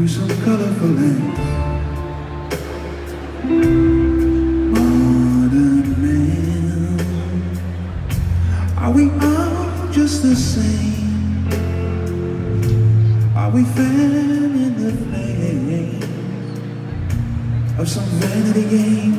through some colorful lens? Modern man, are we all just the same? Are we fanning the flames of some vanity game?